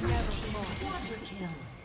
Double kill.